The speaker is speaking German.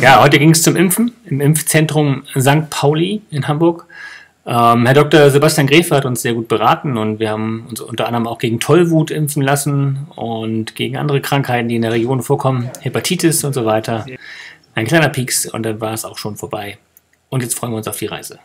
Ja, heute ging es zum Impfen im Impfzentrum St. Pauli in Hamburg. Ähm, Herr Dr. Sebastian Grefe hat uns sehr gut beraten und wir haben uns unter anderem auch gegen Tollwut impfen lassen und gegen andere Krankheiten, die in der Region vorkommen, Hepatitis und so weiter. Ein kleiner Pieks und dann war es auch schon vorbei. Und jetzt freuen wir uns auf die Reise.